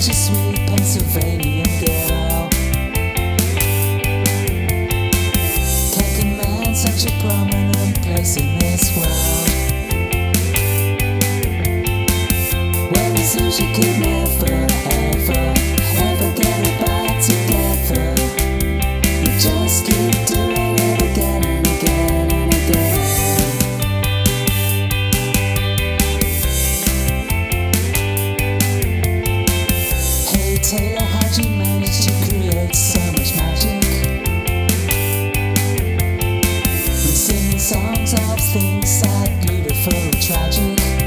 such a sweet Pennsylvania girl. Can command such a prominent place in this world. Where well, is she could songs of things sad, beautiful, or tragic.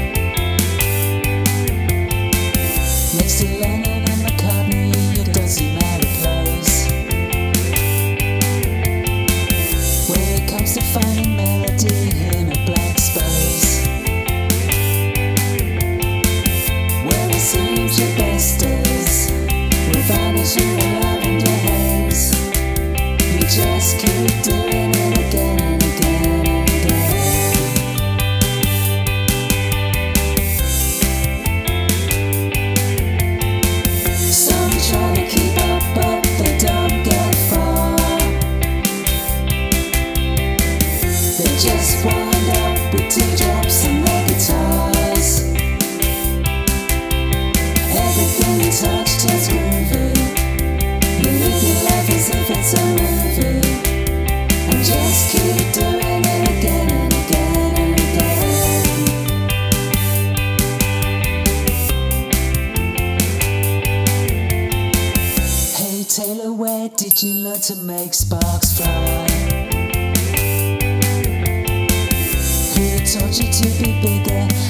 Just wind up with teardrops their guitars. Everything touch turns groovy. As if it's a movie. And just keep doing it again and again and again. Hey Taylor, where did you learn to make sparks fly? Taught you to be bigger